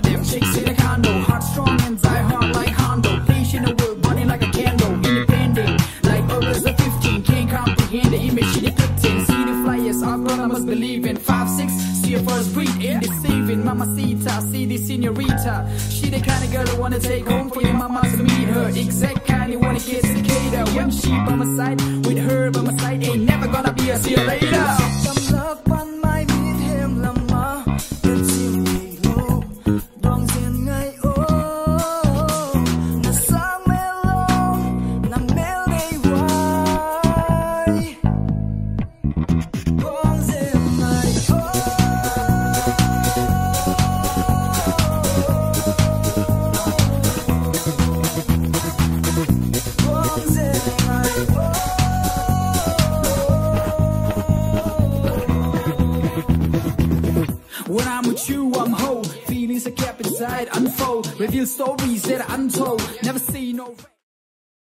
of them chicks in a condo. Hot, strong, and die hard like Hondo. in the world, burning like a candle. Independent, like others of 15. Can't comprehend the image she depicting. See the flyers, our girl I must believe in. 5, 6, see her first breed in deceiving. Mamacita, see the senorita. She the kind of girl I wanna take home for your mama to meet her. Exact kind you wanna get cicada. When she by my side, with her by my side, ain't never gonna be a see you later. One might meet him, Lama. Let's see When I'm with you, I'm whole. Feelings are kept inside, unfold. Reveal stories that are untold. Never see no.